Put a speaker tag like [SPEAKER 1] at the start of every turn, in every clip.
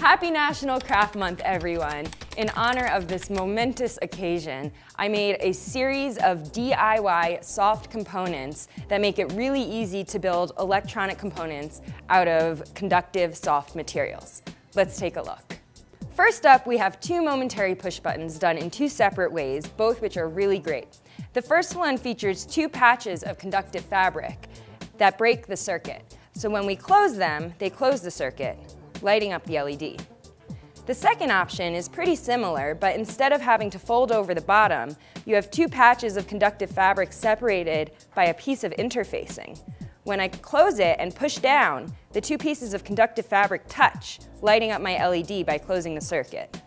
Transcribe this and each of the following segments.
[SPEAKER 1] Happy National Craft Month, everyone. In honor of this momentous occasion, I made a series of DIY soft components that make it really easy to build electronic components out of conductive soft materials. Let's take a look. First up, we have two momentary push buttons done in two separate ways, both which are really great. The first one features two patches of conductive fabric that break the circuit. So when we close them, they close the circuit, lighting up the LED. The second option is pretty similar, but instead of having to fold over the bottom, you have two patches of conductive fabric separated by a piece of interfacing. When I close it and push down, the two pieces of conductive fabric touch, lighting up my LED by closing the circuit.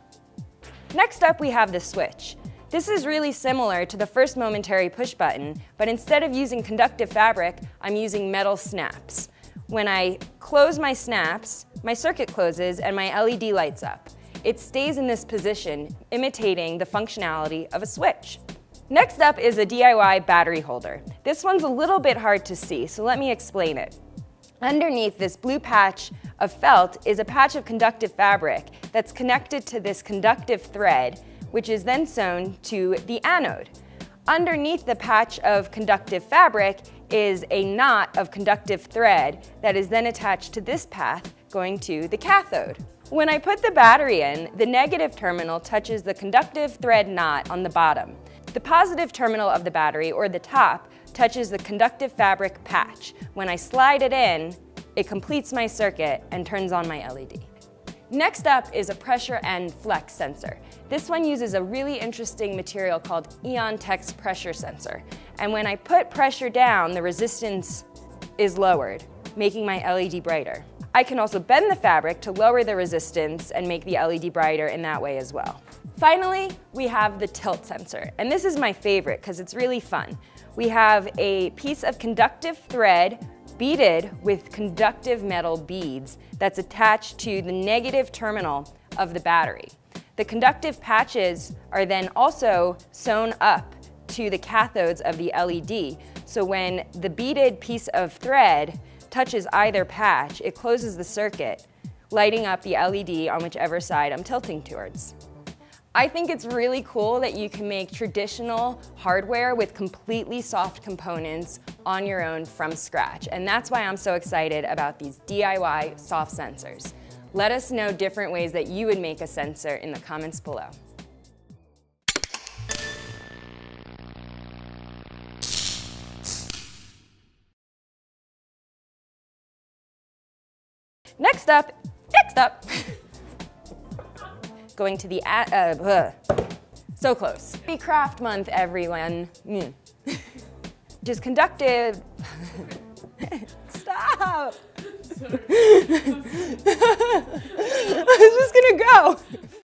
[SPEAKER 1] Next up, we have the switch. This is really similar to the first momentary push button, but instead of using conductive fabric, I'm using metal snaps. When I close my snaps, my circuit closes and my LED lights up. It stays in this position, imitating the functionality of a switch. Next up is a DIY battery holder. This one's a little bit hard to see, so let me explain it. Underneath this blue patch of felt is a patch of conductive fabric that's connected to this conductive thread, which is then sewn to the anode. Underneath the patch of conductive fabric is a knot of conductive thread that is then attached to this path going to the cathode. When I put the battery in, the negative terminal touches the conductive thread knot on the bottom. The positive terminal of the battery, or the top, touches the conductive fabric patch. When I slide it in, it completes my circuit and turns on my LED. Next up is a pressure and flex sensor. This one uses a really interesting material called EeonTex pressure sensor. And when I put pressure down, the resistance is lowered, making my LED brighter. I can also bend the fabric to lower the resistance and make the LED brighter in that way as well. Finally, we have the tilt sensor, and this is my favorite because it's really fun. We have a piece of conductive thread beaded with conductive metal beads that's attached to the negative terminal of the battery. The conductive patches are then also sewn up to the cathodes of the LED, so when the beaded piece of thread touches either patch, it closes the circuit, lighting up the LED on whichever side I'm tilting towards. I think it's really cool that you can make traditional hardware with completely soft components on your own from scratch. And that's why I'm so excited about these DIY soft sensors. Let us know different ways that you would make a sensor in the comments below. Next up, next up, going to the, uh, so close. Happy Craft Month, everyone. Mm. Just conductive, stop.